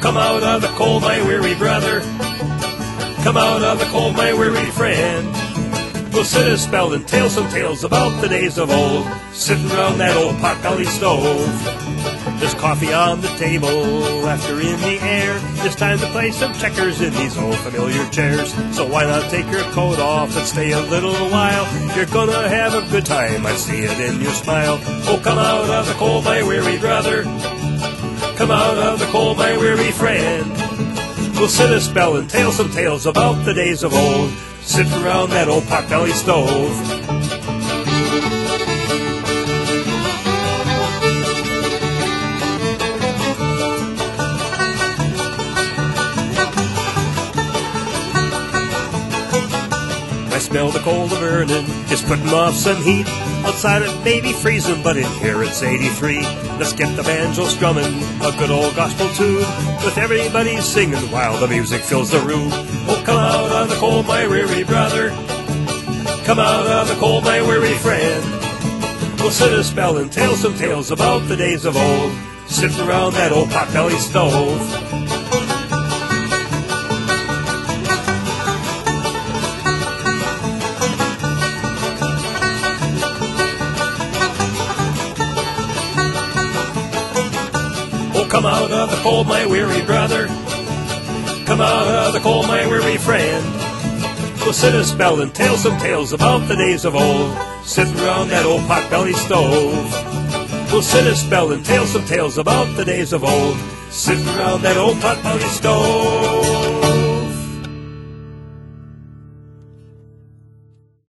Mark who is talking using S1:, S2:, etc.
S1: come out of the cold, my weary brother. Come out of the cold, my weary friend. We'll sit a spell and tell some tales about the days of old, sitting round that old pot-bellied stove. There's coffee on the table, laughter in the air. It's time to play some checkers in these old familiar chairs. So why not take your coat off and stay a little while? You're gonna have a good time, I see it in your smile. Oh, come out of the cold, my weary brother. Come out of the cold, my weary friend. We'll sit a spell and tell some tales about the days of old, sitting around that old pot-bellied stove. Smell the coal of burning, it's putting off some heat. Outside it may be freezing, but in here it's 83. Let's get the banjo strumming, a good old gospel tune, with everybody singing while the music fills the room. Oh, come out of the cold, my weary brother. Come out of the cold, my weary friend. We'll sit a spell and tell some tales about the days of old, sitting around that old pot-bellied stove. Come out of the cold, my weary brother. Come out of the cold, my weary friend. We'll sit a spell and tell some tales about the days of old, sitting around that old pot-bellied stove. We'll sit a spell and tell some tales about the days of old, sitting around that old pot-bellied stove.